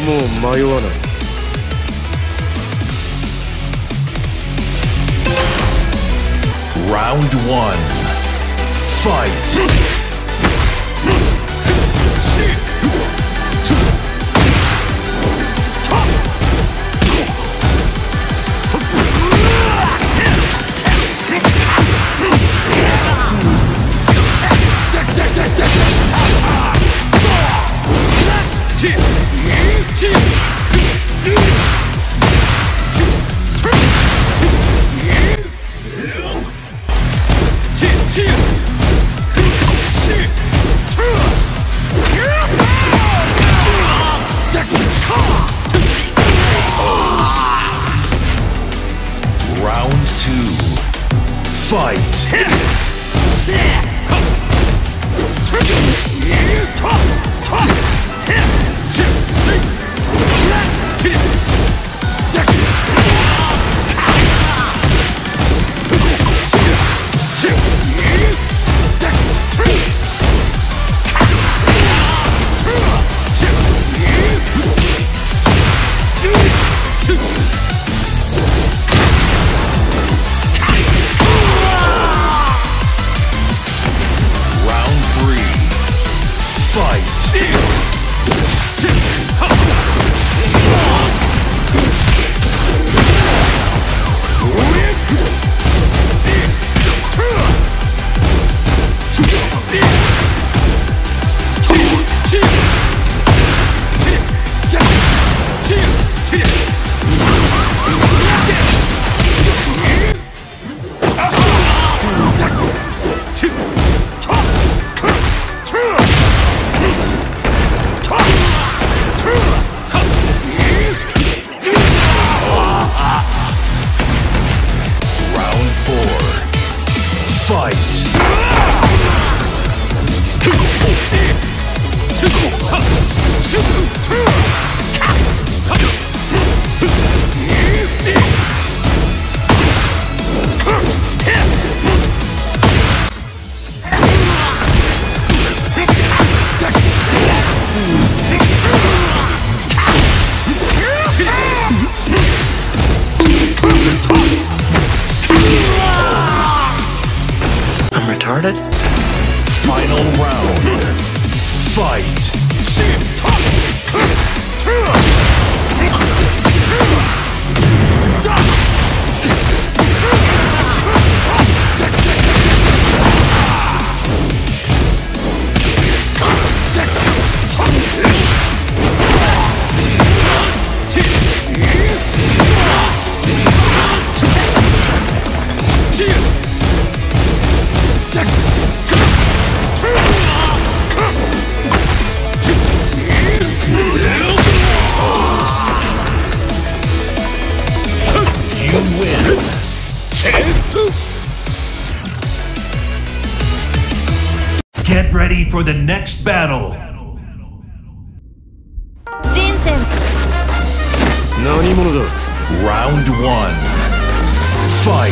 はもう迷わない Round one. Fight. Get ready for the next battle. 人生何者だ Round 1 Fight!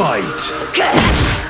Fight.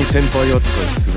に先輩扱いする。